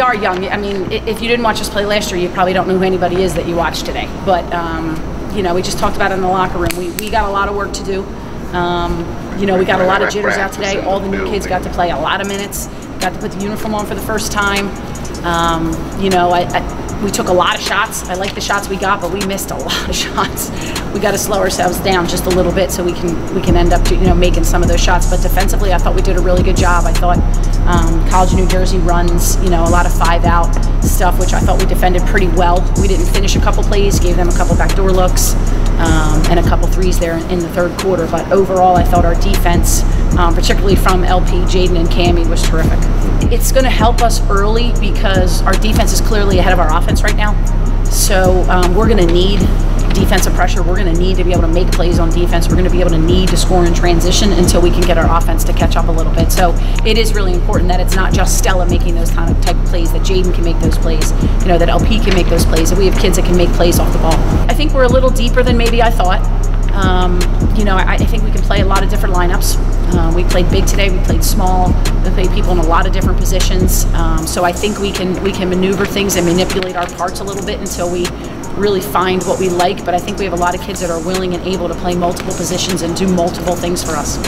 we are young. I mean, if you didn't watch us play last year, you probably don't know who anybody is that you watched today. But um, you know, we just talked about it in the locker room. We we got a lot of work to do. Um, you know, we got a lot of jitters out today. All the new kids got to play a lot of minutes. Got to put the uniform on for the first time. Um, you know, I, I, we took a lot of shots. I like the shots we got, but we missed a lot of shots. We got to slow ourselves down just a little bit so we can we can end up you know making some of those shots. But defensively, I thought we did a really good job. I thought um, College of New Jersey runs you know a lot of five out stuff, which I thought we defended pretty well. We didn't finish a couple plays, gave them a couple backdoor looks um, and a couple threes there in, in, the third quarter. But overall, I thought our defense, um, particularly from LP, Jaden, and Cami, was terrific. It's going to help us early because our defense is clearly ahead of our offense right now. So um, we're going to need defensive pressure. We're going to need to be able to make plays on defense. We're going to be able to need to score in transition until we can get our offense to catch up a little bit. So it is really important that it's not just Stella making those kind of type of plays, that Jaden can make those plays, you know, that LP can make those plays, that we have kids that can make plays off the ball. I think we're a little deeper than maybe I thought. Um, you know, I, I, think we can play a lot of different lineups. We played big today. We played small. We played people in a lot of different positions. Um, so I think we can we can maneuver things and manipulate our parts a little bit until we really find what we like. But I think we have a lot of kids that are willing and able to play multiple positions and do multiple things for us.